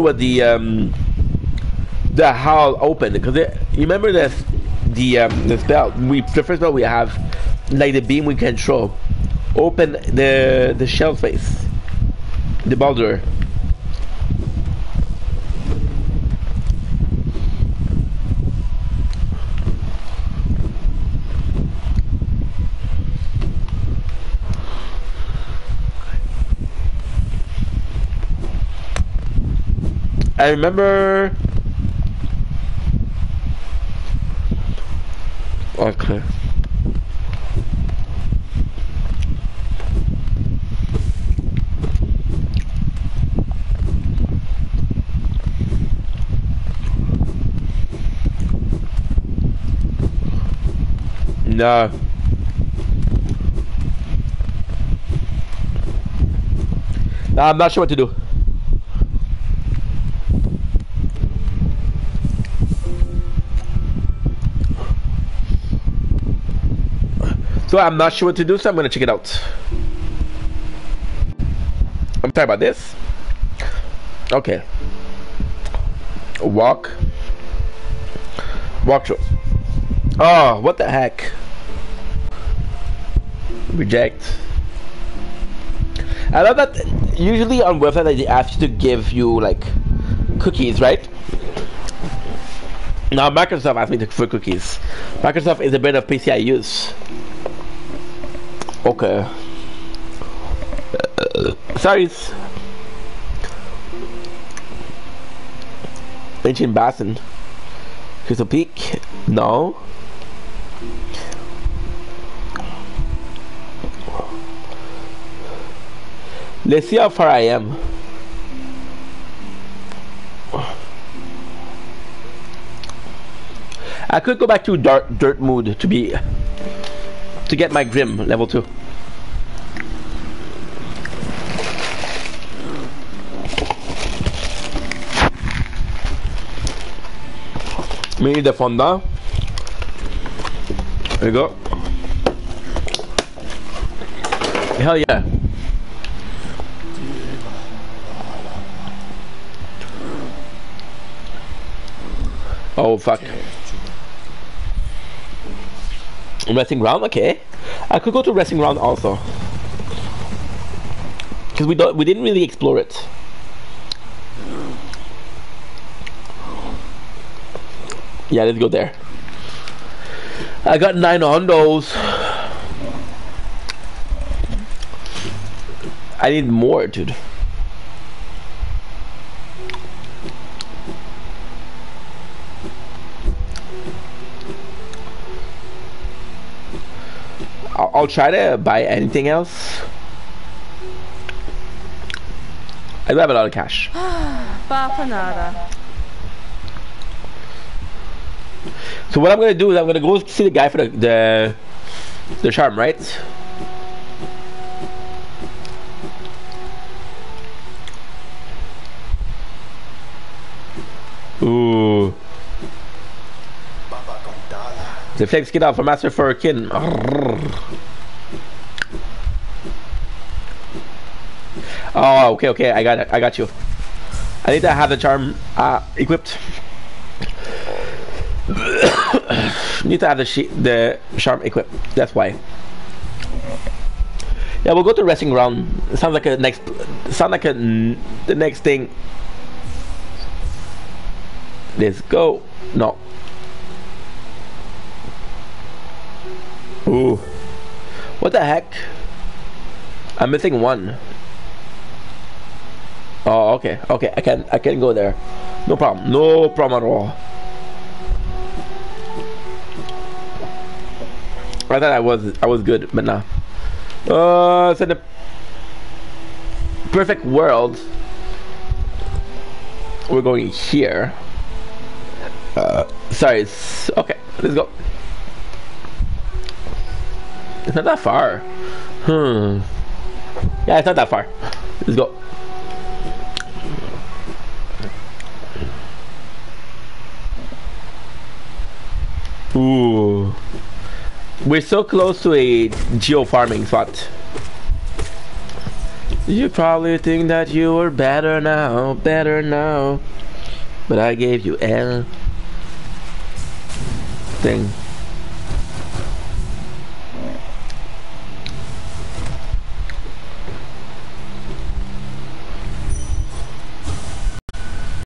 with the um the hull open because you remember this the um the spell we the first spell we have like the beam we control open the the shell face the boulder I remember. Okay. No. I'm not sure what to do. So I'm not sure what to do, so I'm gonna check it out. I'm sorry about this. Okay. Walk. Walk through. Oh, what the heck? Reject. I love that usually on websites they ask you to give you like cookies, right? Now Microsoft asked me to, for cookies. Microsoft is a bit of PC I use. Okay. Uh, sorry. Ancient Basin. Crystal Peak? No. Let's see how far I am. I could go back to dark Dirtmouth to be to get my Grimm level 2. Me need the Fonda. There you go. Hell yeah. Oh fuck. Resting ground, okay. I could go to resting ground also. Because we don't we didn't really explore it. Yeah, let's go there. I got nine on those. I need more, dude. I'll, I'll try to buy anything else. I do have a lot of cash. So what I'm gonna do is I'm gonna go see the guy for the the, the charm, right? Ooh. The flex get out for Master for a kin. Oh, okay, okay, I got it. I got you. I need to have the charm uh, equipped. need to have the the charm equipped. That's why. Yeah, we'll go to resting ground. Sounds like a next. Sound like a the next thing. Let's go. No. Ooh. What the heck? I'm missing one. Oh, okay, okay. I can I can go there. No problem. No problem at all. I thought I was I was good, but nah. Uh, so the perfect world. We're going here. Uh, sorry. Okay, let's go. It's not that far. Hmm. Yeah, it's not that far. Let's go. Ooh. We're so close to a geo farming spot. You probably think that you were better now, better now. But I gave you L. Thing.